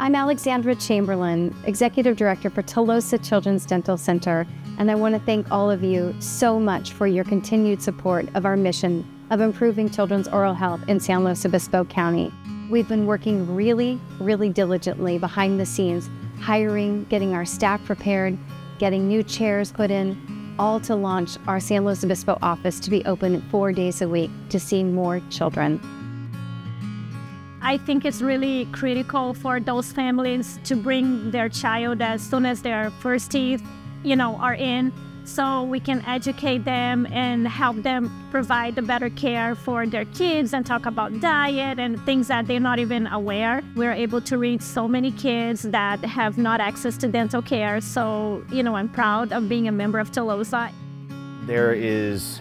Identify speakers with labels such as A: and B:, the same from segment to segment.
A: I'm Alexandra Chamberlain, Executive Director for Tolosa Children's Dental Center, and I want to thank all of you so much for your continued support of our mission of improving children's oral health in San Luis Obispo County. We've been working really, really diligently behind the scenes, hiring, getting our staff prepared, getting new chairs put in, all to launch our San Luis Obispo office to be open four days a week to see more children.
B: I think it's really critical for those families to bring their child as soon as their first teeth, you know, are in, so we can educate them and help them provide the better care for their kids and talk about diet and things that they're not even aware. We're able to reach so many kids that have not access to dental care. So, you know, I'm proud of being a member of Tolosa.
C: There is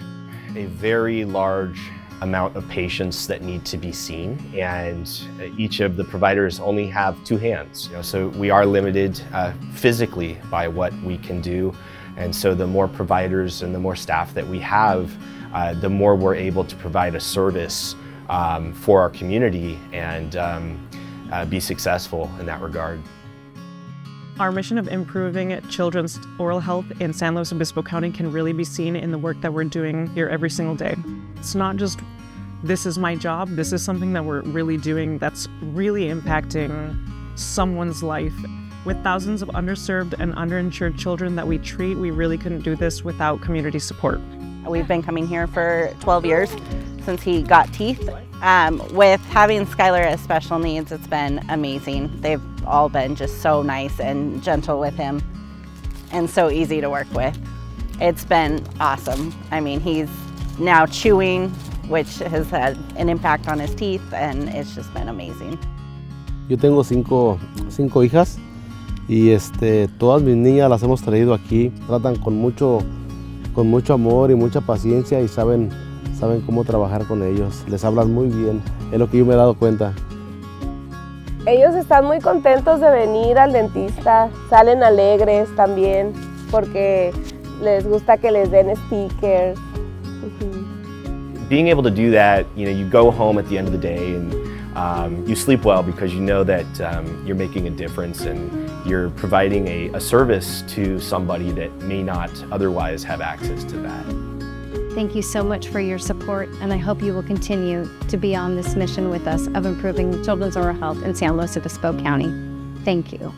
C: a very large amount of patients that need to be seen and each of the providers only have two hands. You know, so we are limited uh, physically by what we can do and so the more providers and the more staff that we have, uh, the more we're able to provide a service um, for our community and um, uh, be successful in that regard.
D: Our mission of improving children's oral health in San Luis Obispo County can really be seen in the work that we're doing here every single day. It's not just this is my job, this is something that we're really doing that's really impacting someone's life. With thousands of underserved and underinsured children that we treat, we really couldn't do this without community support.
E: We've been coming here for 12 years since he got teeth. Um, with having Skylar as special needs, it's been amazing. They've all been just so nice and gentle with him and so easy to work with. It's been awesome. I mean, he's now chewing, which has had an impact on his teeth, and it's just been amazing.
F: Yo tengo cinco, cinco hijas y este, todas mis niñas las hemos traído aquí. Tratan con mucho, con mucho amor y mucha paciencia y saben, saben cómo trabajar con ellos. Les hablan muy bien, es lo que yo me he dado cuenta.
G: Ellos están muy contentos de venir al dentista, salen alegres también porque les gusta que les den stickers.
C: Being able to do that, you know, you go home at the end of the day and um, you sleep well because you know that um, you're making a difference and you're providing a, a service to somebody that may not otherwise have access to that.
A: Thank you so much for your support, and I hope you will continue to be on this mission with us of improving children's oral health in San Luis Obispo County. Thank you.